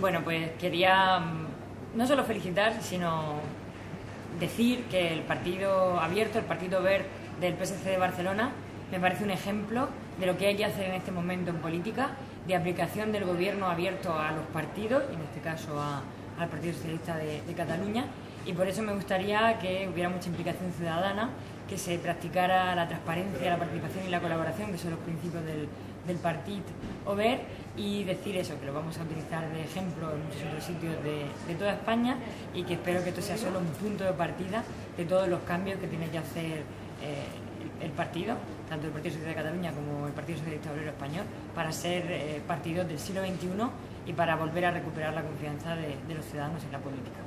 Bueno, pues quería mm, no solo felicitar, sino decir que el partido abierto, el partido verde del PSC de Barcelona, me parece un ejemplo de lo que hay que hacer en este momento en política, de aplicación del gobierno abierto a los partidos, en este caso al Partido Socialista de, Cataluña, y por eso me gustaría que hubiera mucha implicación ciudadana, que se practicara la transparencia, la participación y la colaboración, que son los principios del, del Partido OVER, y decir eso, que lo vamos a utilizar de ejemplo en muchos otros sitios de, toda España y que espero que esto sea solo un punto de partida de todos los cambios que tiene que hacer eh, el, partido, tanto el Partido Socialista de Cataluña como el Partido Socialista Obrero Español, para ser eh, partidos del siglo XXI y para volver a recuperar la confianza de los ciudadanos en la política.